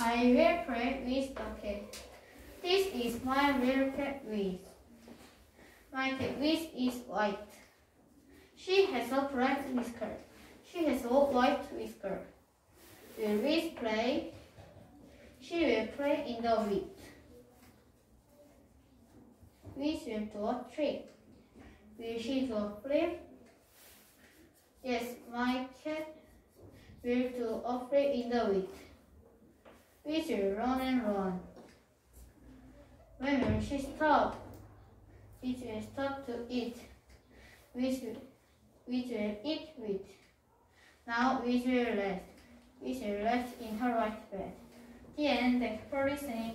I will play with cat. This is my real cat Whiz. My cat Whiz is white. She has a black whisker. She has a white whisker. Will Whiz play? She will play in the wheat. Whiz will do a trick. Will she do a flip? Yes, my cat will do a flip in the wheat. Will run and run. When she stop? It will stop to eat. Will eat wheat. Now rest. We will rest in her white bed. Then the end. Thank you for listening.